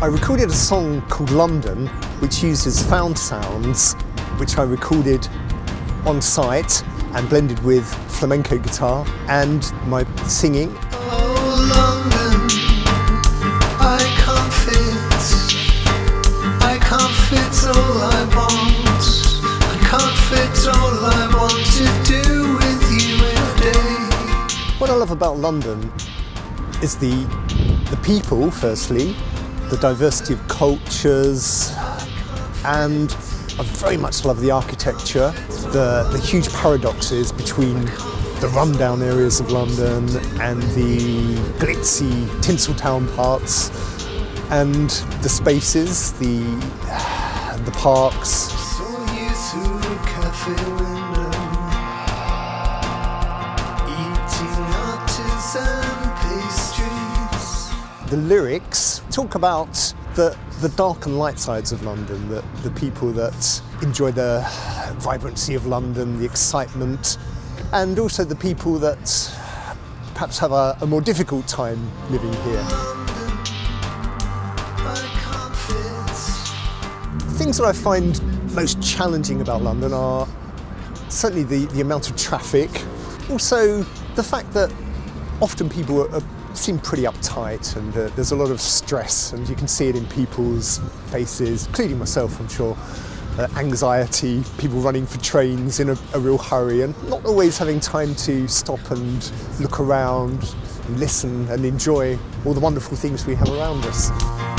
I recorded a song called London, which uses found sounds, which I recorded on site and blended with flamenco guitar and my singing. Oh, London, I can't fit. I can't fit all I want. I can't fit all I want to do with you in a day. What I love about London is the the people, firstly, the diversity of cultures, and I very much love the architecture, the, the huge paradoxes between the rundown areas of London and the glitzy Tinseltown parts, and the spaces, the, the parks. The lyrics talk about the, the dark and light sides of London, the, the people that enjoy the vibrancy of London, the excitement, and also the people that perhaps have a, a more difficult time living here. Things that I find most challenging about London are certainly the, the amount of traffic, also the fact that often people are, are, seem pretty uptight and uh, there's a lot of stress and you can see it in people's faces, including myself I'm sure. Uh, anxiety, people running for trains in a, a real hurry and not always having time to stop and look around and listen and enjoy all the wonderful things we have around us.